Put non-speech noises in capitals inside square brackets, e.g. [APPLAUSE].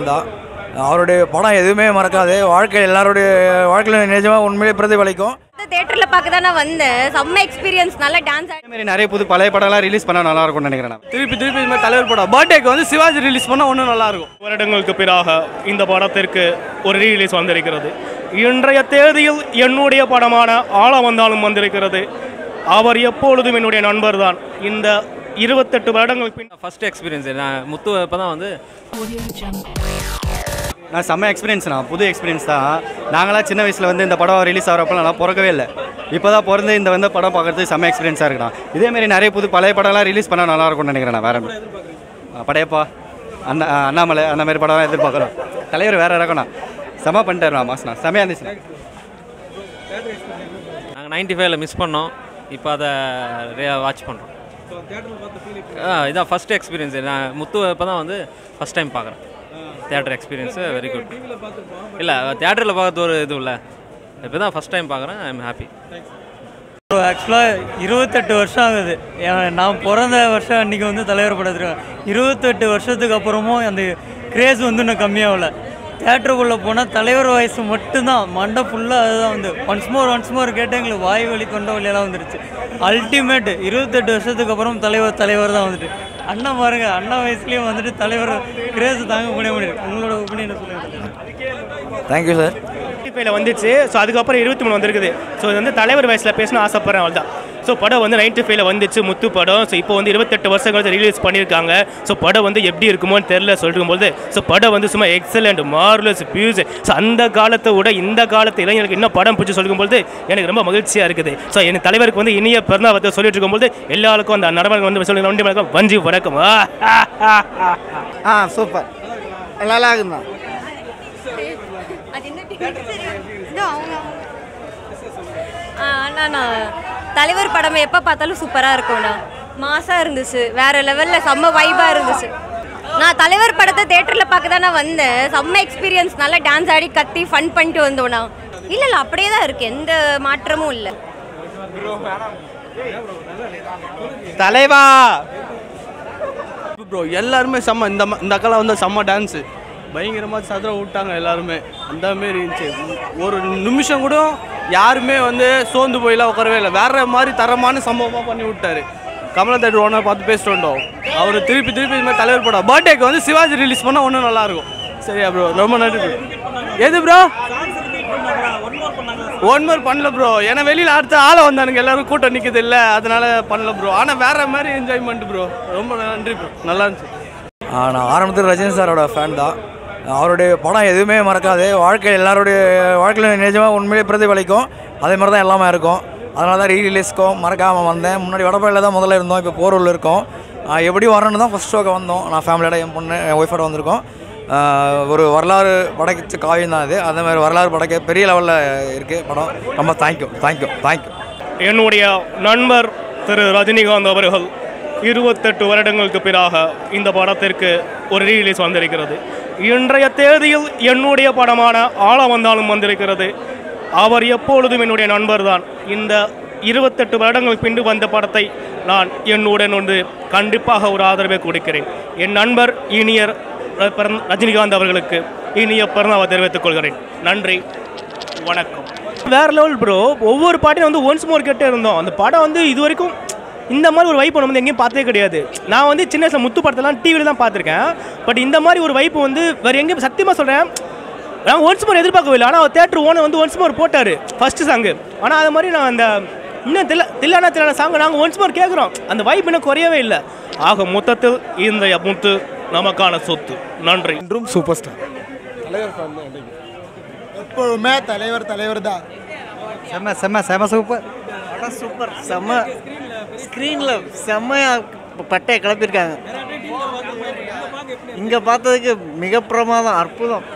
தான். அவருடைய படம் எதுவுமே மறக்காது. வாழ்க்கையில் எல்லாருடைய வாழ்க்கையில் நிஜமாக உண்மையிலே பிரதிபலிக்கும். தேட்டரில் பார்க்க தான் நான் வந்தேன். செம்ம எக்ஸ்பீரியன்ஸ் நல்லா டான்ஸ் அதே மாதிரி நிறைய புது பழைய படம்லாம் ரிலீஸ் பண்ணால் நல்லா இருக்கும்னு நினைக்கிறேன் நான். திருப்பி திருப்பி இது மாதிரி தலைவர் படம். பர்த்டேக்கு வந்து சிவாஜி ரிலீஸ் பண்ணால் ஒன்றும் நல்லா இருக்கும். வருடங்களுக்கு பிறகு இந்த படத்திற்கு ஒரு ரீலீஸ் வந்திருக்கிறது. இன்றைய தேதியில் என்னுடைய படமான ஆள வந்தாலும் வந்திருக்கிறது. அவர் எப்பொழுதும் என்னுடைய நண்பர் தான் இந்த இருபத்தெட்டு வருடங்களுக்கு பின் ஃபர்ஸ்ட் எக்ஸ்பீரியன்ஸ் நான் முத்து இப்போ தான் வந்து நான் செம்ம எக்ஸ்பீரியன்ஸ் நான் புது எக்ஸ்பீரியன்ஸ் தான். நாங்களாம் சின்ன வயசில் வந்து இந்த படம் ரிலீஸ் ஆகிறப்ப நான் பிறக்கவே இல்லை. இப்போ தான் பிறந்து இந்த வந்து படம் பார்க்குறது செம்ம எக்ஸ்பீரியன்ஸாக இருக்குண்ணா. இதே மாதிரி நிறைய புது பழைய படம்லாம் ரிலீஸ் பண்ணால் நல்லா இருக்கும்னு நினைக்கிறேன் நான் வேற படையப்பா. அண்ணா அண்ணாமலை அந்த மாதிரி படம் எதிர்பார்க்குறோம் தலைவர் வேற இறக்கணும். செம்ம பண்ணிட்டாரு நான் மாசனா செம்மையாக இருந்துச்சு. நாங்கள் நைன்டி ஃபைவ்ல மிஸ் பண்ணோம். இப்போ அதை வாட்ச் பண்ணுறோம் இதான் ஃபர்ஸ்ட் எக்ஸ்பீரியன்ஸ் நான் முத்து இப்போ தான் வந்து ஃபஸ்ட் டைம் பார்க்குறேன். தேட்டர் எக்ஸ்பீரியன்ஸு வெரி குட் இல்லை தேட்டரில் பார்க்கறது ஒரு இது இல்லை. இப்போ தான் ஃபஸ்ட் டைம் பார்க்குறேன் ஐ எம் ஹாப்பி ஆக்சுவலாக இருபத்தெட்டு வருஷம் ஆகுது. நான் பிறந்த வருஷம் அன்றைக்கி வந்து தலைவர் படத்துருக்கேன் இருபத்தெட்டு வருஷத்துக்கு அப்புறமும் அந்த கிரேஸ் வந்து இன்னும் கம்மியாகல. தேட்டருக்குள்ளே போனால் தலைவர் வயசு மட்டும்தான். மண்டை ஃபுல்லாக அதுதான் வந்து. ஒன்ஸ் மோர் ஒன்ஸ் மோர் கேட்டு எங்களுக்கு வாய் வலி தொண்டை வலியெல்லாம் வந்துருச்சு. அல்டிமேட் இருபத்தெட்டு வருஷத்துக்கு அப்புறம் தலைவர் தலைவர் தான் வந்துட்டு. அண்ணா பாருங்க அண்ணா வயசுலேயும் வந்துட்டு தலைவர் கிரேஸ் தாங்க முடிய முடியும் உங்களோட ஒப்பீனியன் சொல்லுங்கள் தேங்க்யூ சார் ஃபைவ்ல வந்துச்சு. ஸோ அதுக்கப்புறம் இருபத்தி மூணு வந்திருக்குது. ஸோ இது வந்து தலைவர் வயசில் பேசணும்னு ஆசைப்படுறேன் அவள் தான் ஸோ படம் வந்து நைன்டி ஃபைவ்ல வந்துச்சு முத்து படம். ஸோ இப்போ வந்து இருபத்தெட்டு வருஷம் கழிச்சு ரிலீஸ் பண்ணியிருக்காங்க. ஸோ படம் வந்து எப்படி இருக்குமோன்னு தெரில சொல்லும்போது ஸோ படம் வந்து சும்மா எக்ஸலண்ட் மார்லஸ் பியூஸ் ஸோ அந்த காலத்தை விட இந்த காலத்து இளைஞர்களுக்கு இன்னும் படம் பிடிச்சி சொல்லும்போது எனக்கு ரொம்ப மகிழ்ச்சியாக இருக்குது. ஸோ என் தலைவருக்கு வந்து இனிய பிறந்தாவத்தை சொல்லிட்டு இருக்கும்போது எல்லாருக்கும் அந்த நடவடிக்கை வந்து சொல்லி நன்றி வணக்கம். வஞ்சி வணக்கம். ஆ, சூப்பர். நல்லா இருக்குண்ணா அது என்ன [LAUGHS] அண்ணா தலைவர் படம் எப்போ பார்த்தாலும் சூப்பராக இருக்கும்ண்ணா. மாசாக இருந்துச்சு. வேற லெவலில் செம்ம வைபாக இருந்துச்சு. நான் தலைவர் படத்தை தேட்டரில் பார்க்க தானே வந்தேன். செம்ம எக்ஸ்பீரியன்ஸ் நல்லா டான்ஸ் ஆடி கத்தி ஃபன் பண்ணிட்டு வந்தோண்ணா இல்லை இல்லை அப்படியே தான் இருக்குது எந்த மாற்றமும் இல்லை. தலைவா! ப்ரோ எல்லாருமே செம்ம இந்த ம- இந்த அக்காலாம் வந்து செம்ம டான்ஸு பயங்கரமாக சதுர விட்டாங்க எல்லாருமே. அந்த மாரி இருந்துச்சு. ஒரு நிமிஷம் கூட யாருமே வந்து சோர்ந்து போயிலாம் உட்காரவே இல்லை. வேற மாதிரி தரமான சம்பவமாக பண்ணி விட்டாரு. கமலா தேட்டர் ஓனர் பார்த்து பேசிட்டு வந்தோம். அவர் திருப்பி திருப்பி இது மாதிரி தலைவர் படம். பர்த்டேக்கு வந்து சிவாஜி ரிலீஸ் பண்ணால் ஒன்றும் நல்லாயிருக்கும் சரியா ப்ரோ ரொம்ப நன்றி எது ப்ரோ ஒன் மார் பண்ணல ப்ரோ ஏன்னா வெளியில் அடுத்த ஆளை வந்தானுங்க. எல்லாரும் கூட்டம் நிற்குது இல்லை. அதனால பண்ணல ப்ரோ ஆனால் வேற மாதிரி என்ஜாய்மெண்ட் ப்ரோ ரொம்ப நன்றி ப்ரோ நல்லா இருந்துச்சு. நான் ஆரம்பத்தில் ரஜினி சாரோட ஃபேன் தான். அவருடைய படம் எதுவுமே மறக்காது. வாழ்க்கையில் எல்லாருடைய வாழ்க்கையில் நிஜமாக உண்மையிலே பிரதிபலிக்கும். அதே மாதிரி தான் எல்லாமே இருக்கும். அதனால தான் ரீ ரிலீஸ்க்கும் மறக்காமல் வந்தேன். முன்னாடி வடபழனியில் தான் முதல்ல இருந்தோம். இப்போ போரூரில் இருக்கோம். எப்படி வரணும்னு தான் ஃபஸ்ட் ஷோக்கு வந்தோம். நான் ஃபேமிலியோட என் பொண்ணு என் ஒய்ஃபோட வந்திருக்கோம். ஒரு வரலாறு படைச்ச காவியம் தான் அது. அதே மாதிரி வரலாறு படைக்க பெரிய லெவலில் இருக்குது படம். ரொம்ப தேங்க்யூ தேங்க்யூ தேங்க்யூ என்னுடைய நண்பர் திரு ரஜினிகாந்த் அவர்கள் இருபத்தெட்டு வருடங்களுக்கு பிறகு இந்த படத்திற்கு ஒரு ரீலீஸ் வந்திருக்கிறது. இன்றைய தேதியில் என்னுடைய படமான ஆள வந்தாலும் வந்திருக்கிறது. அவர் எப்பொழுதும் என்னுடைய நண்பர் தான் இந்த இருபத்தெட்டு வருடங்கள் பின்பு வந்த படத்தை நான் என்னுடன் வந்து கண்டிப்பாக ஒரு ஆதரவை கொடுக்கிறேன். என் நண்பர் இனியர் ரஜினிகாந்த் அவர்களுக்கு இனிய பிறந்தாவை தெரிவித்துக் கொள்கிறேன். நன்றி. வணக்கம். வேற லெவல் ப்ரோ ஒவ்வொரு பாட்டையும் வந்து ஒன்ஸ் மோர் கேட்டே இருந்தோம். அந்த படம் வந்து இது வரைக்கும் இந்த மாதிரி ஒரு வைப்பு நம்ம வந்து எங்கேயும் பார்த்ததே கிடையாது. நான் வந்து சின்ன வயசுல முத்து படத்தெல்லாம் டிவியில் தான் பார்த்துருக்கேன். பட் இந்த மாதிரி ஒரு வைப்பு வந்து வேறு எங்கேயும் சத்தியமாக சொல்கிறேன் நான் ஒன்ஸ் மோர் எதிர்பார்க்கவே இல்லை ஆனால் தேட்டர் ஓனர் வந்து ஒன்ஸ் மோர் போட்டார் ஃபஸ்ட்டு சாங்கு ஆனால் அது மாதிரி நான் அந்த இன்னும் தில்ல தில்லானா தில்லான சாங் நாங்கள் ஒன்ஸ் மோர் கேட்குறோம் அந்த வைப் இன்னும் குறையவே இல்லை. ஆக மொத்தத்தில் இந்த முத்து நமக்கான சொத்து. நன்றி. என்றும் சூப்பர் ஸ்டார் எப்பொழுதுமே தலைவர் தலைவர் தான். செம்ம செம்ம செம்ம சூப்பர் சூப்பர் செம்ம ஸ்க்ரீனில் செம்மையா பட்டையை கிளப்பியிருக்காங்க. இங்கே பார்த்ததுக்கு மிக பிரமாதம் அற்புதம்.